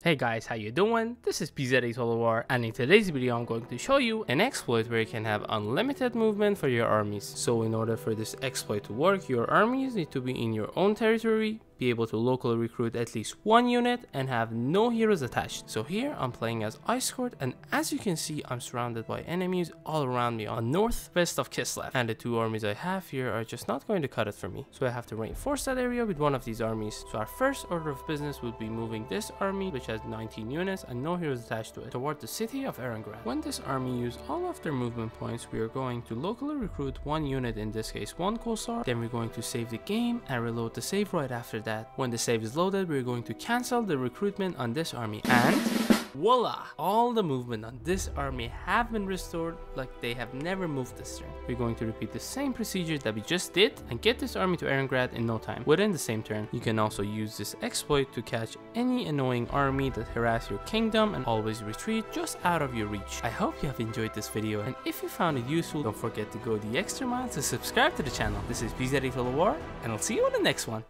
Hey guys, how you doing? This is PZA Total War and in today's video I'm going to show you an exploit where you can have unlimited movement for your armies. So in order for this exploit to work, your armies need to be in your own territory be able to locally recruit at least one unit and have no heroes attached. So here I'm playing as Ice Court and as you can see I'm surrounded by enemies all around me on northwest of Kislev and the two armies I have here are just not going to cut it for me. So I have to reinforce that area with one of these armies. So our first order of business would be moving this army which has 19 units and no heroes attached to it toward the city of Erengrad. When this army use all of their movement points we are going to locally recruit one unit in this case one Kossar then we're going to save the game and reload the save right after that that when the save is loaded, we're going to cancel the recruitment on this army. And voila! All the movement on this army have been restored like they have never moved this turn. We're going to repeat the same procedure that we just did and get this army to Erengrad in no time. Within the same turn you can also use this exploit to catch any annoying army that harass your kingdom and always retreat just out of your reach. I hope you have enjoyed this video and if you found it useful don't forget to go the extra mile to subscribe to the channel. This is BZD War and i'll see you in the next one